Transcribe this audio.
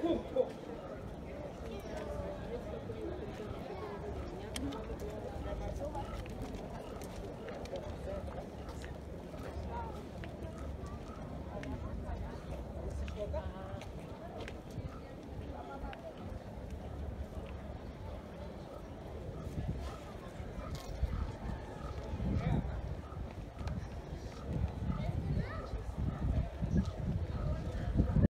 Cool, cool. Go, go.